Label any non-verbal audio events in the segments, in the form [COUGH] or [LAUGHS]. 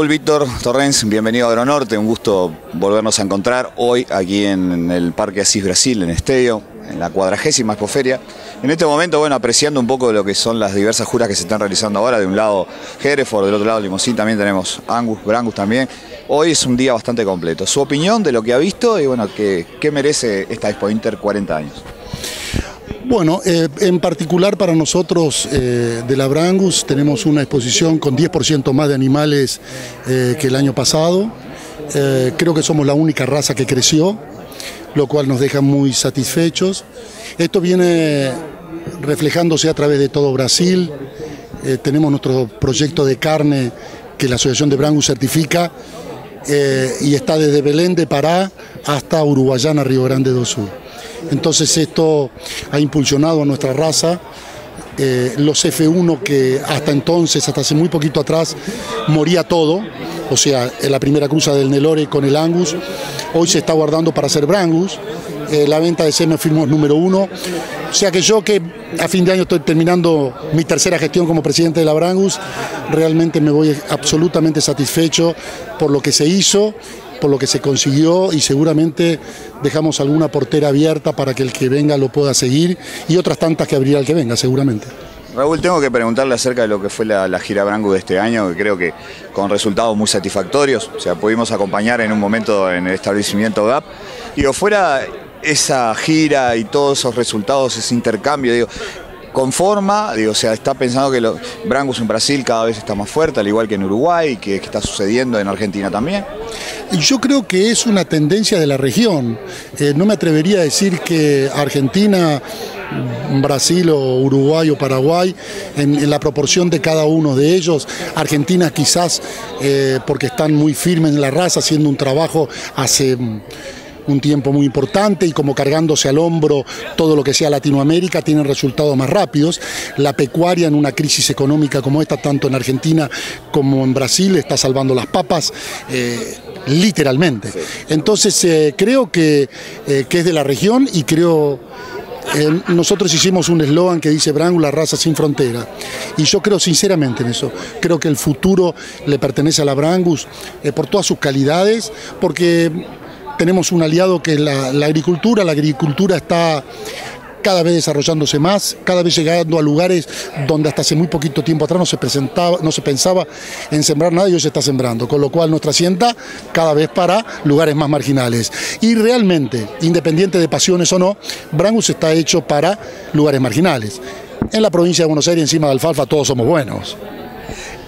Raúl Víctor Torrens, bienvenido a Agronorte, un gusto volvernos a encontrar hoy aquí en el Parque Asís Brasil, en Estedio, en la cuadragésima expoferia. En este momento, bueno, apreciando un poco lo que son las diversas juras que se están realizando ahora, de un lado Hereford, del otro lado Limosín, también tenemos Angus, Brangus también. Hoy es un día bastante completo. Su opinión de lo que ha visto y bueno, ¿qué, merece esta Expo Inter 40 años? Bueno, eh, en particular para nosotros eh, de la Brangus tenemos una exposición con 10% más de animales eh, que el año pasado. creo que somos la única raza que creció, lo cual nos deja muy satisfechos. Esto viene reflejándose a través de todo Brasil. tenemos nuestro proyecto de carne que la Asociación de Brangus certifica y está desde Belén de Pará hasta Uruguayana, Río Grande do Sul. Entonces esto ha impulsionado a nuestra raza. Eh, los F1 que hasta entonces, hasta hace muy poquito atrás, moría todo, o sea, en la primera cruza del Nelore con el Angus, hoy se está guardando para hacer Brangus, eh, la venta de semen fuimos número uno, o sea que yo que a fin de año estoy terminando mi tercera gestión como presidente de la Brangus, realmente me voy absolutamente satisfecho por lo que se hizo por lo que se consiguió y seguramente dejamos alguna portera abierta para que el que venga lo pueda seguir y otras tantas que abrirá el que venga seguramente. Raúl, tengo que preguntarle acerca de lo que fue la, gira Brangu de este año, que creo que con resultados muy satisfactorios, o sea, pudimos acompañar en un momento en el establecimiento GAP. Digo, fuera esa gira y todos esos resultados, ese intercambio, digo, conforma, o sea, está pensando que Brangus en Brasil cada vez está más fuerte, al igual que en Uruguay, que, que está sucediendo en Argentina también. Yo creo que es una tendencia de la región. Eh, no me atrevería a decir que Argentina, Brasil o Uruguay o Paraguay, en, la proporción de cada uno de ellos, Argentina quizás eh, porque están muy firmes en la raza, haciendo un trabajo hace un tiempo muy importante y como cargándose al hombro todo lo que sea Latinoamérica, tienen resultados más rápidos. La pecuaria en una crisis económica como esta, tanto en Argentina como en Brasil, está salvando las papas. Eh, literalmente. Entonces eh, creo que, eh, que, es de la región y creo, nosotros hicimos un eslogan que dice Brangus, la raza sin frontera. Y yo creo sinceramente en eso. Creo que el futuro le pertenece a la Brangus por todas sus calidades, porque tenemos un aliado que es la, agricultura, la agricultura está cada vez desarrollándose más, cada vez llegando a lugares donde hasta hace muy poquito tiempo atrás no se presentaba, no se pensaba en sembrar nada y hoy se está sembrando, con lo cual nuestra hacienda cada vez para lugares más marginales. Y realmente, independiente de pasiones o no, Brangus está hecho para lugares marginales. En la provincia de Buenos Aires, encima de alfalfa, todos somos buenos.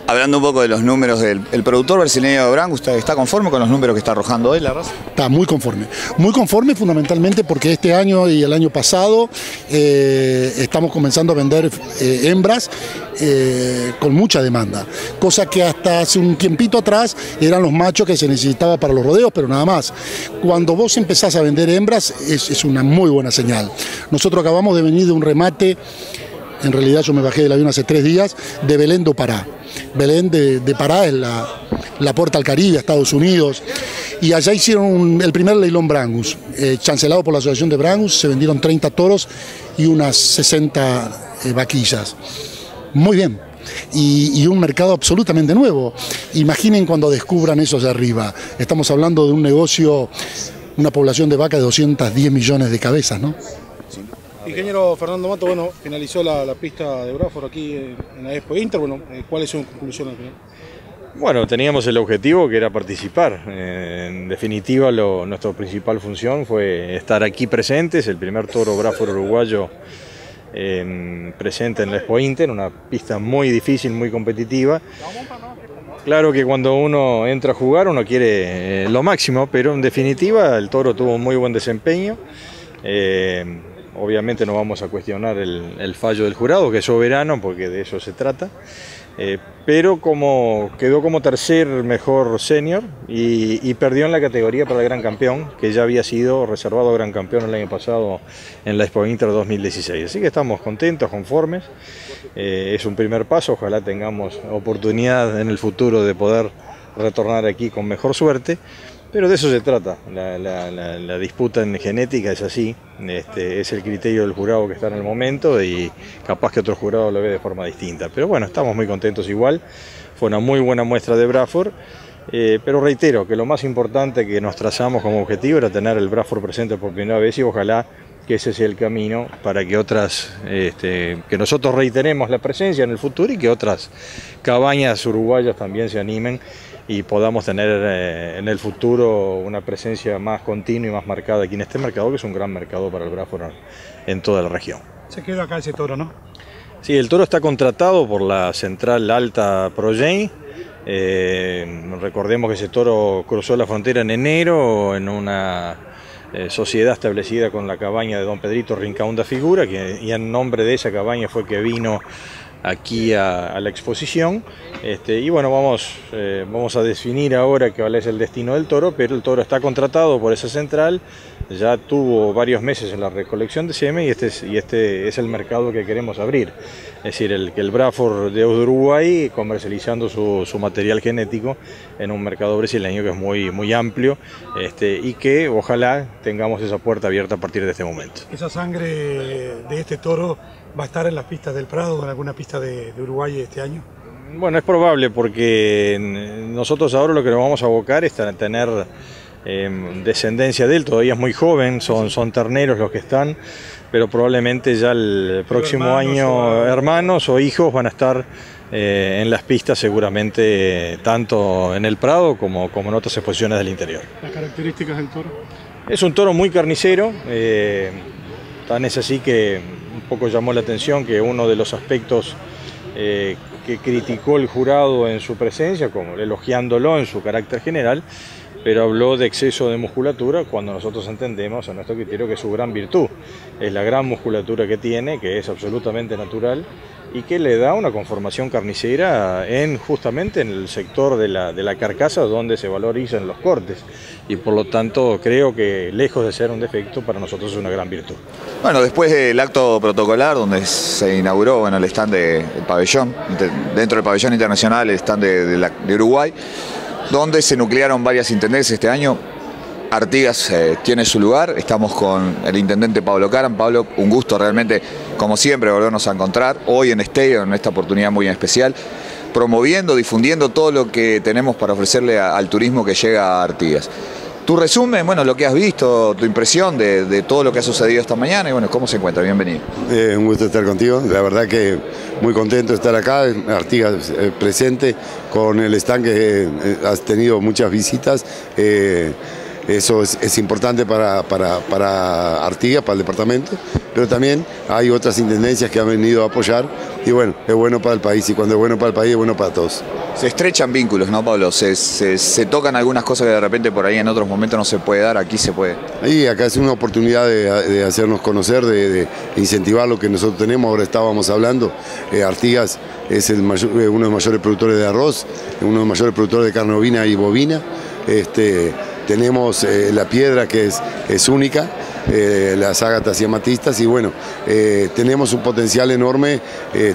Hablando un poco de los números del productor brasileño de Branco, ¿usted está conforme con los números que está arrojando hoy la raza? Está muy conforme. Muy conforme fundamentalmente porque este año y el año pasado eh, estamos comenzando a vender eh, hembras eh, con mucha demanda. Cosa que hasta hace un tiempito atrás eran los machos que se necesitaba para los rodeos, pero nada más. Cuando vos empezás a vender hembras es una muy buena señal. Nosotros acabamos de venir de un remate en realidad yo me bajé del avión hace tres días, de Belén do Pará. Belén de, Pará es la, puerta al Caribe, Estados Unidos. Y allá hicieron el primer leilón Brangus, eh, chancelado por la Asociación de Brangus, se vendieron 30 toros y unas 60 eh, vaquillas. Muy bien. Y, un mercado absolutamente nuevo. Imaginen cuando descubran eso allá arriba. Estamos hablando de un negocio, una población de vacas de 210 millones de cabezas, ¿no? Ingeniero Fernando Mato, bueno, finalizó la, pista de Bradford aquí en la Expo Inter, bueno, eh, ¿cuál es su conclusión al final? Bueno, teníamos el objetivo que era participar. En definitiva, nuestra principal función fue estar aquí presentes, el primer toro Bradford uruguayo presente en la Expo Inter, una pista muy difícil, muy competitiva. Claro que cuando uno entra a jugar uno quiere eh, lo máximo, pero en definitiva el toro tuvo un muy buen desempeño. Eh, Obviamente no vamos a cuestionar el, fallo del jurado, que es soberano, porque de eso se trata. Eh, pero como quedó como tercer mejor senior y, perdió en la categoría para el gran campeón, que ya había sido reservado gran campeón el año pasado en la Expo Inter 2016. Así que estamos contentos, conformes. Eh, es un primer paso, ojalá tengamos oportunidad en el futuro de poder retornar aquí con mejor suerte. Pero de eso se trata, la, disputa en genética es así, este, es el criterio del jurado que está en el momento y capaz que otro jurado lo ve de forma distinta. Pero bueno, estamos muy contentos igual, fue una muy buena muestra de Braford. Eh, pero reitero que lo más importante que nos trazamos como objetivo era tener el Braford presente por primera vez y ojalá que ese sea el camino para que otras, este, que nosotros reiteremos la presencia en el futuro y que otras cabañas uruguayas también se animen y podamos tener eh, en el futuro una presencia más continua y más marcada aquí en este mercado, que es un gran mercado para el Braford en toda la región. Se queda acá ese toro, ¿no? Sí, el toro está contratado por la central alta Progen. Eh, recordemos que ese toro cruzó la frontera en enero en una eh, sociedad establecida con la cabaña de don Pedrito Rincaunda Figura, que, y en nombre de esa cabaña fue que vino aquí a, la exposición. Este, y bueno, vamos, eh, vamos a definir ahora cuál es el destino del toro, pero el toro está contratado por esa central, ya tuvo varios meses en la recolección de semen y este es, y este es el mercado que queremos abrir. Es decir, el, el Braford de Uruguay comercializando su, su, material genético en un mercado brasileño que es muy, muy amplio este, y que ojalá tengamos esa puerta abierta a partir de este momento. Esa sangre de este toro ¿Va a estar en las pistas del Prado o en alguna pista de, Uruguay este año? Bueno, es probable porque nosotros ahora lo que nos vamos a abocar es tener em, descendencia de él, todavía es muy joven, son, son terneros los que están, pero probablemente ya el próximo año hermanos o hijos van a estar eh, en las pistas seguramente tanto en el Prado como, como en otras exposiciones del interior. ¿Las características del toro? Es un toro muy carnicero, eh, tan es así que poco llamó la atención que uno de los aspectos eh, que criticó el jurado en su presencia, como elogiándolo en su carácter general, pero habló de exceso de musculatura cuando nosotros entendemos a nuestro criterio que su gran virtud. Es la gran musculatura que tiene, que es absolutamente natural y que le da una conformación carnicera en justamente en el sector de la, de la carcasa donde se valorizan los cortes y por lo tanto creo que lejos de ser un defecto para nosotros es una gran virtud. Bueno, después del acto protocolar donde se inauguró bueno, el stand del pabellón, dentro del pabellón internacional el stand de, de Uruguay, donde se nuclearon varias intendencias este año. Artigas eh, tiene su lugar, estamos con el intendente Pablo Caran. Pablo, un gusto realmente, como siempre, volvernos a encontrar hoy en Estéreo, en esta oportunidad muy especial, promoviendo, difundiendo todo lo que tenemos para ofrecerle al turismo que llega a Artigas. Tu resumen, bueno, lo que has visto, tu impresión de, todo lo que ha sucedido esta mañana y bueno, ¿cómo se encuentra? Bienvenido. Eh, un gusto estar contigo, la verdad que muy contento de estar acá, Artigas eh, presente con el stand que eh, has tenido muchas visitas. Eso es, importante para, para, Artigas, para el departamento, pero también hay otras intendencias que han venido a apoyar y bueno, es bueno para el país y cuando es bueno para el país es bueno para todos. Se estrechan vínculos, ¿no, Pablo? Se, tocan algunas cosas que de repente por ahí en otros momentos no se puede dar, aquí se puede. Y acá es una oportunidad de, hacernos conocer, de, incentivar lo que nosotros tenemos. Ahora estábamos hablando, eh, Artigas es el mayor, eh, uno de los mayores productores de arroz, uno de los mayores productores de carne ovina y bovina. Este, tenemos eh, la piedra que es, es única, eh, las ágatas y amatistas y bueno, eh, tenemos un potencial enorme,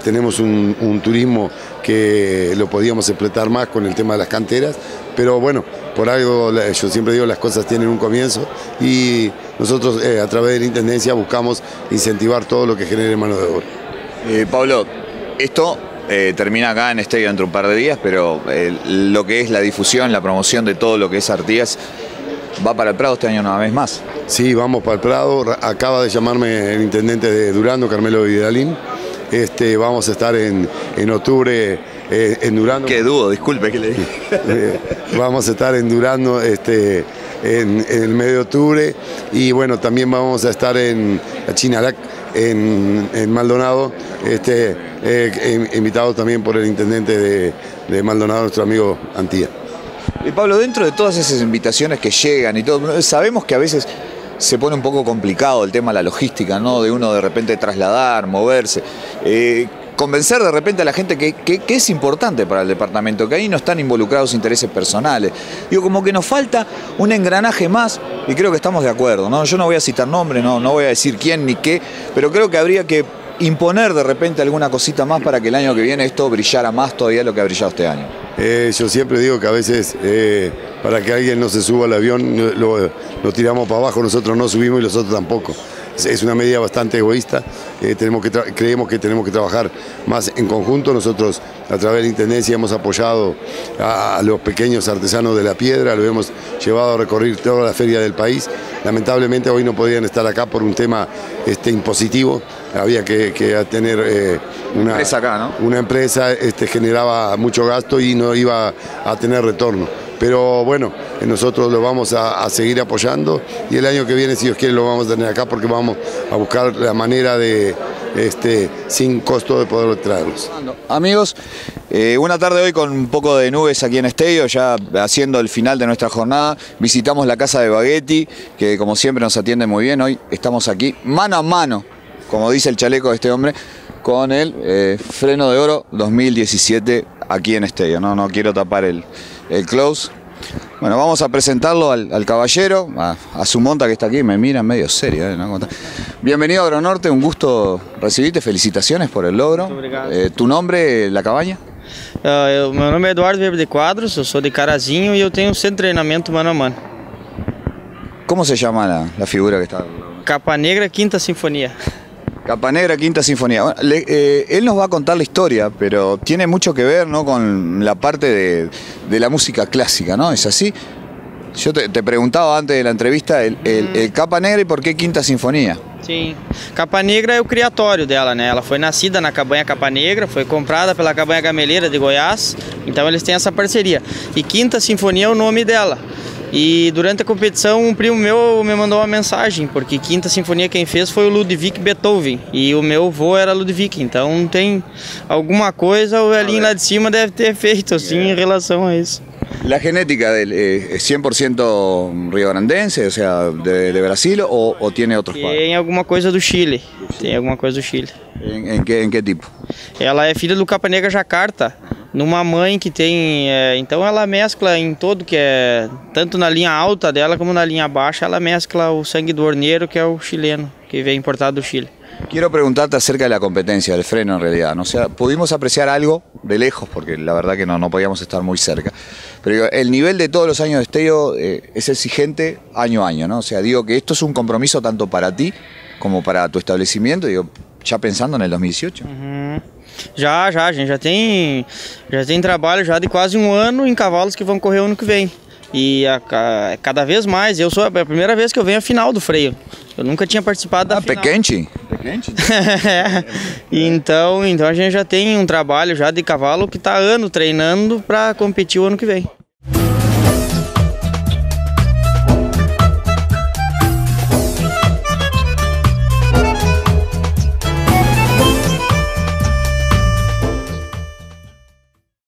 tenemos un, turismo que lo podíamos explotar más con el tema de las canteras, pero bueno, por algo yo siempre digo las cosas tienen un comienzo y nosotros a través de la Intendencia buscamos incentivar todo lo que genere mano de obra. Pablo, esto termina acá en Estadio dentro de un par de días, pero lo que es la difusión, la promoción de todo lo que es Artigas, va para el Prado este año una vez más. Sí, vamos para el Prado. Acaba de llamarme el intendente de Durando, Carmelo Vidalín. Este, vamos a estar en, octubre eh, en Durando. Qué dudo, disculpe que le dije. [LAUGHS] vamos a estar en Durando este, en, el medio de octubre y bueno, también vamos a estar en Chinalac, en, en Maldonado. Este, eh, invitado también por el intendente de, Maldonado, nuestro amigo Antía. Pablo, dentro de todas esas invitaciones que llegan y todo, sabemos que a veces se pone un poco complicado el tema de la logística, ¿no? De uno de repente trasladar, moverse. Eh, convencer de repente a la gente que, es importante para el departamento, que ahí no están involucrados intereses personales. Digo, como que nos falta un engranaje más y creo que estamos de acuerdo, ¿no? Yo no voy a citar nombres, no, no voy a decir quién ni qué, pero creo que habría que imponer de repente alguna cosita más para que el año que viene esto brillara más todavía lo que ha brillado este año? Eh, yo siempre digo que a veces eh, para que alguien no se suba al avión lo, tiramos para abajo, nosotros no subimos y los otros tampoco. Es una medida bastante egoísta. Eh, tenemos que creemos que tenemos que trabajar más en conjunto. Nosotros a través de la Intendencia hemos apoyado a, los pequeños artesanos de la piedra, lo hemos llevado a recorrer toda la feria del país. Lamentablemente hoy no podían estar acá por un tema este, impositivo, había que, tener eh, una empresa acá, ¿no? Una empresa este, generaba mucho gasto y no iba a tener retorno. Pero bueno, nosotros lo vamos a, seguir apoyando y el año que viene, si Dios quiere, lo vamos a tener acá porque vamos a buscar la manera de, este, sin costo de poder traerlos. Amigos, eh, una tarde hoy con un poco de nubes aquí en Estedio, ya haciendo el final de nuestra jornada, visitamos la casa de Baguetti, que como siempre nos atiende muy bien, hoy estamos aquí mano a mano, como dice el chaleco de este hombre, con el eh, freno de oro 2017 aquí en Estedio, no, no quiero tapar el, el close. Bueno, vamos a presentarlo al, caballero, a, su monta que está aquí, me mira medio serio. ¿eh? Bienvenido a Agronorte, un gusto recibirte, felicitaciones por el logro. Eh, ¿Tu nombre, la cabaña? Uh, meu nome é Eduardo Weber de Quadros, eu sou de Carazinho e eu tenho um centro de treinamento mano a mano. ¿Cómo se llama la, la figura que está? Capa Negra Quinta Sinfonía. Capa Negra, Quinta Sinfonía. Eh, él nos va a contar la historia, pero tiene mucho que ver ¿no? con la parte de, la música clásica, ¿no? ¿Es así? Yo te, preguntaba antes de la entrevista el, Capa Negra y por qué Quinta Sinfonía. Sim. Capa Negra é o criatório dela, né? Ela foi nascida na cabanha Capa Negra, foi comprada pela cabanha Gameleira de Goiás, então eles têm essa parceria. E Quinta Sinfonia é o nome dela. E durante a competição, um primo meu me mandou uma mensagem, porque Quinta Sinfonia quem fez foi o Ludwig Beethoven, e o meu avô era Ludwig, então tem alguma coisa o velhinho lá de cima deve ter feito assim em relação a isso. ¿La genética del, eh, es 100% riograndense, o sea, de, de Brasil, o, o, tiene otros padres? Tem alguma coisa do Chile, tem alguma coisa do Chile. Em, em, que, em que tipo? Ela é filha do Capa Negra Jacarta, numa mãe que tem. É, então ela mescla em todo que é. Tanto na linha alta dela como na linha baixa, ela mescla o sangue do horneiro, que é o chileno, que vem importado do Chile. Quiero preguntarte acerca de la competencia, del freno en realidad. ¿no? O sea, pudimos apreciar algo de lejos, porque la verdad que no, no podíamos estar muy cerca. Pero el nivel de todos los años de Estello eh, es exigente año a año, ¿no? O sea, digo que esto es un compromiso tanto para ti como para tu establecimiento, digo, já pensando no 2018? Uhum. Já, já, a gente já tem, já tem trabalho já de quase um ano em cavalos que vão correr o ano que vem. E a, a, cada vez mais, eu sou a primeira vez que eu venho à final do freio. Eu nunca tinha participado da ah, final. Pequente? Pequente? é. [LAUGHS] então, então a gente já tem um trabalho já de cavalo que está ano treinando para competir o ano que vem.